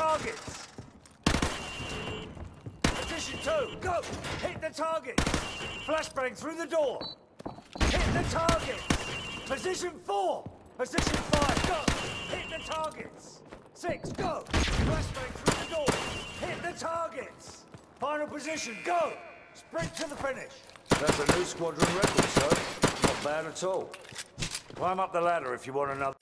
targets. Position two, go! Hit the target. Flashbang through the door. Hit the target. Position four. Position five, go! Hit the targets. Six, go! Flashbang through the door. Hit the targets. Final position, go! Sprint to the finish. That's a new squadron record, sir. Not bad at all. Climb up the ladder if you want another.